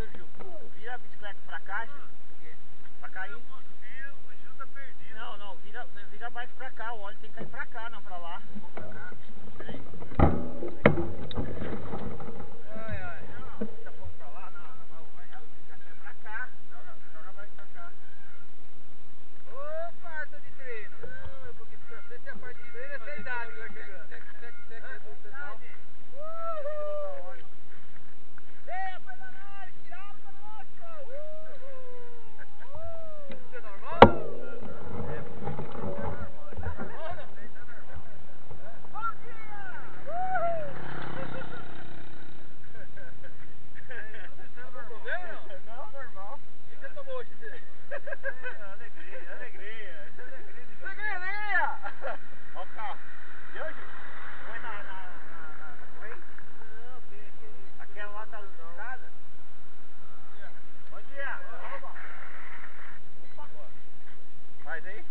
seu Gil. Vira a bicicleta pra cá, Gil. Pra cair. o Gil tá perdido. Não, não, vira, vira a bike pra cá. O óleo tem que cair pra cá, não pra lá. alegria, alegria. Alegria, alegria. Ó o carro. Foi na... na, foi? aqui foi aquele... Aquela da estrada? Bom dia. Bom dia. Faz aí.